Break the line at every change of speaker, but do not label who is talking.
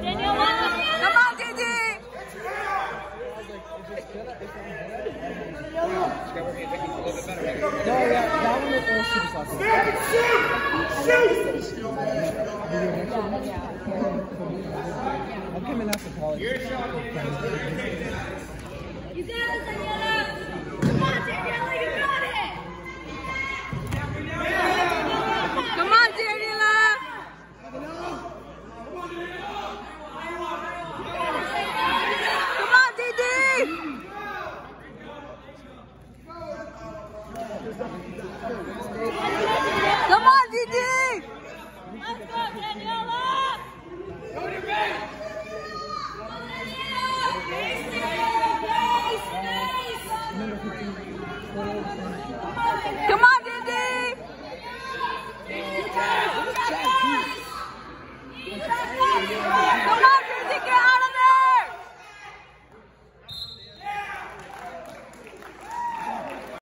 Come on!
No, yeah, that one was all super saucy. I'm coming after college.
You got it, Daniela! Come on, Daniela, you got it! Come on, Daniela! Come on, Didi! Come on, Didi! Let's go, Daniela! Come on, Didi! Come on,